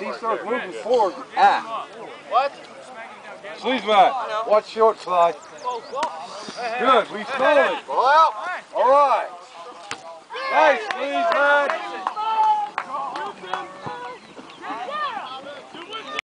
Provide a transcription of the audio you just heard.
he starts moving forward, ah. What? Sleazebine, watch short slide. Good, we stole it. Well. All right. Nice,